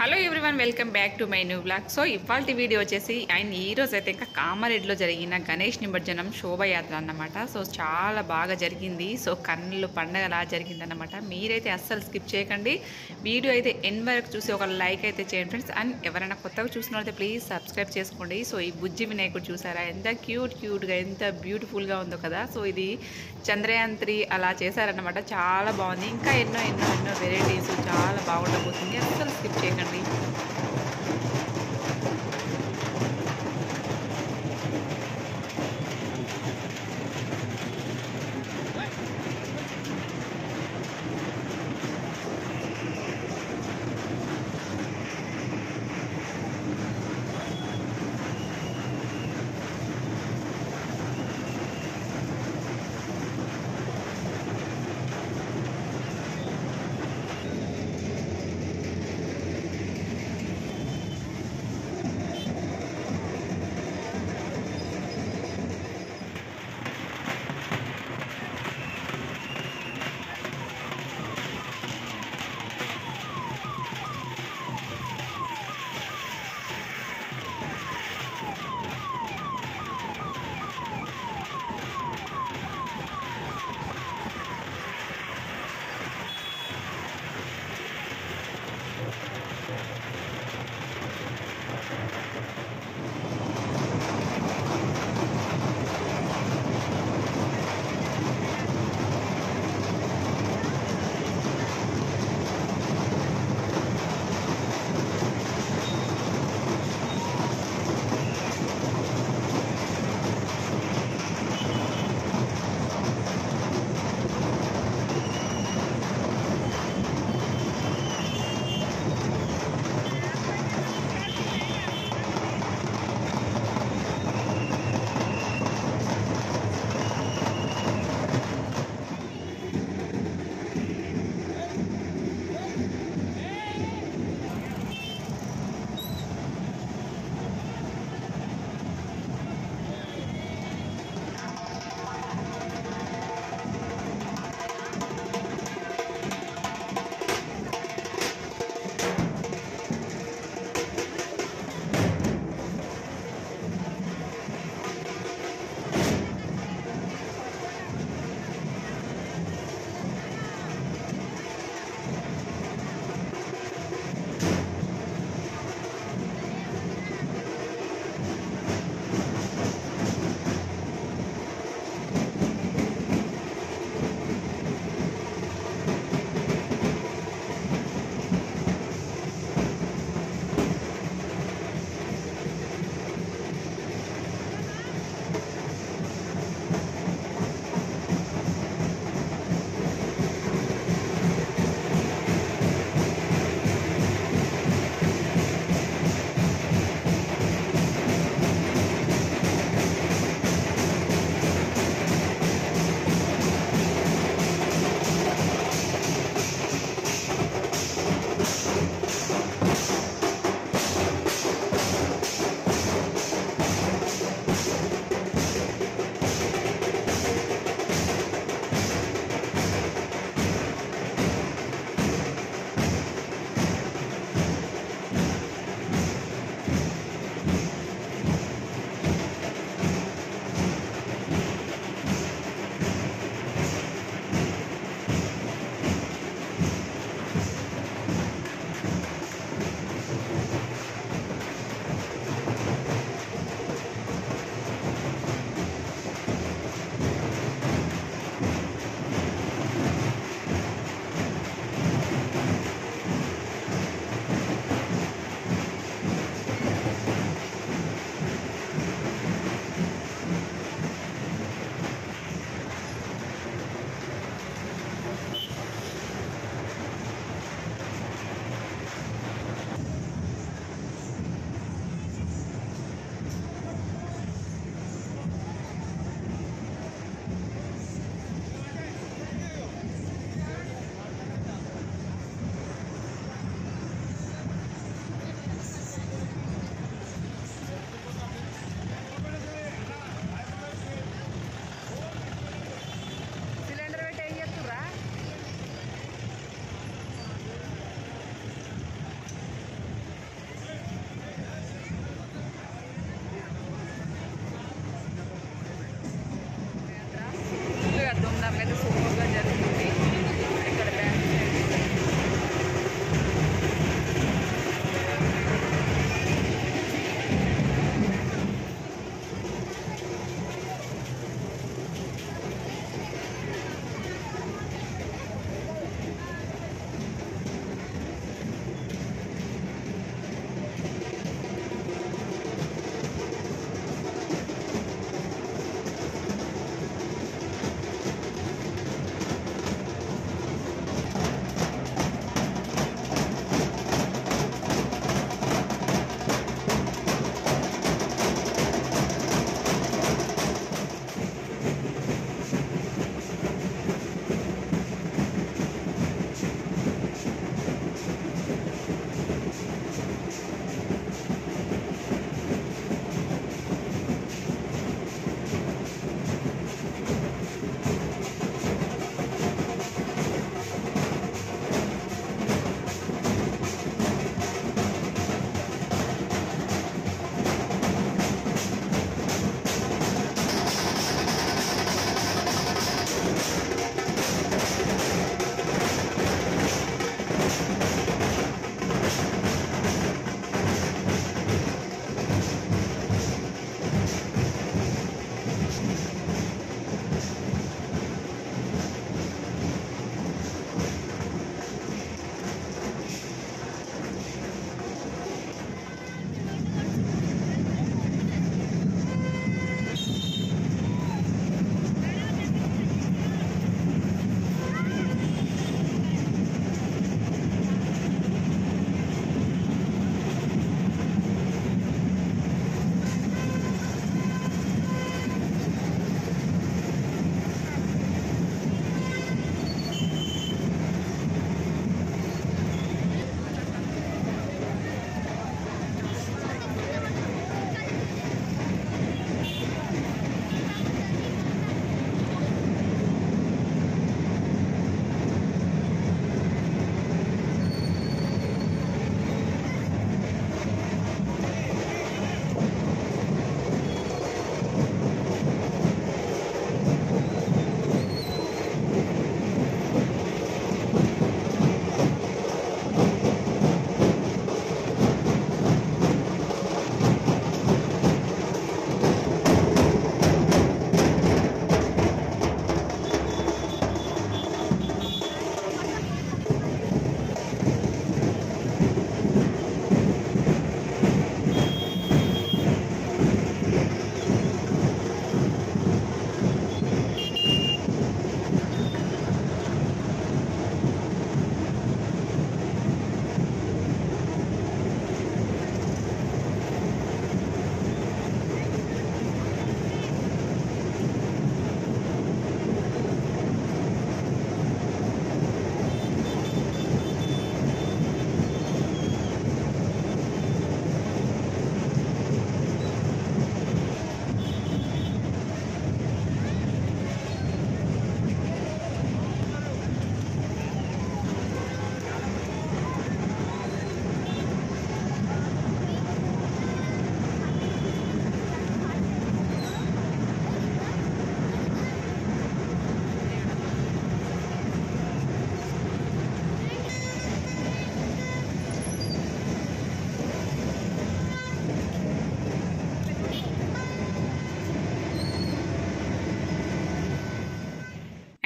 Hello everyone welcome back to my new blog so ఇవాళ video వచ్చేసి and ఈరోజు అయితే ఇంకా కామారెడ్డిలో జరిగిన గణేష్ నిమజ్జనం శోభయాత్ర అన్నమాట. సో చాలా బాగా జరిగింది. సో కన్నులు పండగలా జరిగిందన్నమాట మీరైతే అస్సలు స్కిప్ చేయకండి. వీడియో అయితే ఎన్ వరకు చూసి ఒక లైక్ అయితే చేయండి ఫ్రెండ్స్ అండ్ ఎవరైనా కొత్తగా చూసినట్లయితే ప్లీజ్ సబ్స్క్రైబ్ చేసుకోండి. సో ఈ బుజ్జి వినాయకుడు చూసారా? ఎంత క్యూట్ క్యూట్గా ఎంత బ్యూటిఫుల్గా ఉందో కదా. సో ఇది చంద్రయాన్ త్రీ అలా చేశారన్నమాట. చాలా బాగుంది. ఇంకా ఎన్నో ఎన్నో ఎన్నో వెరైటీస్ చాలా బాగుండబోతుంది. అస్సలు స్కిప్ చేయకండి. Bradley.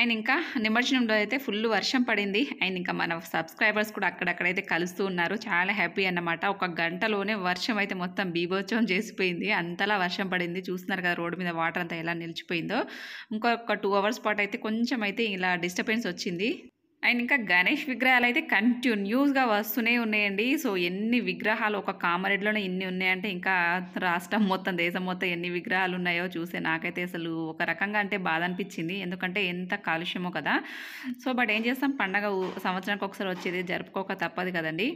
అండ్ ఇంకా నిమజ్జనంలో అయితే ఫుల్ వర్షం పడింది. అండ్ ఇంకా మన సబ్స్క్రైబర్స్ కూడా అక్కడక్కడైతే కలుస్తూ ఉన్నారు. చాలా హ్యాపీ అన్నమాట. ఒక గంటలోనే వర్షం అయితే మొత్తం బీభోత్సవం చేసిపోయింది. అంతలా వర్షం పడింది. చూస్తున్నారు కదా రోడ్డు మీద వాటర్ అంతా ఎలా నిలిచిపోయిందో. ఇంకొక టూ అవర్స్ పాటు అయితే కొంచెం అయితే ఇలా డిస్టర్బెన్స్ వచ్చింది. అండ్ ఇంకా గణేష్ విగ్రహాలు అయితే కంటిన్యూస్గా వస్తూనే ఉన్నాయండి. సో ఎన్ని విగ్రహాలు ఒక కామారెడ్డిలోనే ఎన్ని ఉన్నాయంటే ఇంకా రాష్ట్రం మొత్తం దేశం మొత్తం ఎన్ని విగ్రహాలు ఉన్నాయో చూసే నాకైతే అసలు ఒక రకంగా అంటే బాధ అనిపించింది. ఎందుకంటే ఎంత కాలుష్యమో కదా. సో బట్ ఏం చేస్తాం? పండగ సంవత్సరానికి ఒకసారి వచ్చేది జరుపుకోక తప్పదు కదండి.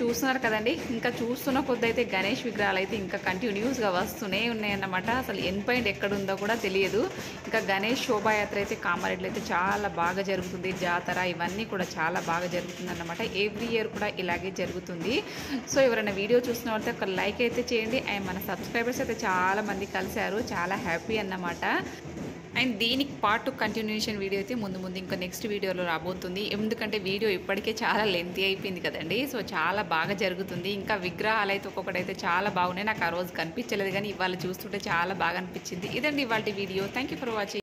చూస్తున్నారు కదండి. ఇంకా చూస్తున్న కొద్ది అయితే గణేష్ విగ్రహాలు అయితే ఇంకా కంటిన్యూస్గా వస్తూనే ఉన్నాయన్నమాట. అసలు ఎన్ పాయింట్ ఎక్కడుందో కూడా తెలియదు. ఇంకా గణేష్ శోభాయాత్ర అయితే కామారెడ్డిలో అయితే చాలా బాగా జరుగుతుంది. జాతర ఇవన్నీ కూడా చాలా బాగా జరుగుతుంది అన్నమాట ఎవ్రీ ఇయర్ కూడా ఇలాగే జరుగుతుంది. సో ఎవరైనా వీడియో చూసిన వాళ్ళతో ఒక లైక్ అయితే చేయండి. అండ్ మన సబ్స్క్రైబర్స్ అయితే చాలా మంది కలిశారు. చాలా హ్యాపీ అన్నమాట. అండ్ దీనికి పార్ట్ కంటిన్యూషన్ వీడియో అయితే ముందు ముందు ఇంకా నెక్స్ట్ వీడియోలో రాబోతుంది. ఎందుకంటే వీడియో ఇప్పటికే చాలా లెంతీ అయిపోయింది కదండి. సో చాలా బాగా జరుగుతుంది. ఇంకా విగ్రహాలు అయితే ఒక్కొక్కటైతే చాలా బాగున్నాయి. నాకు ఆ రోజు కనిపించలేదు కానీ ఇవాళ చూస్తుంటే చాలా బాగా అనిపించింది. ఇదండి ఇవాళ video thank you for watching